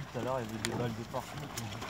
tout à l'heure il y avait des balles de partout.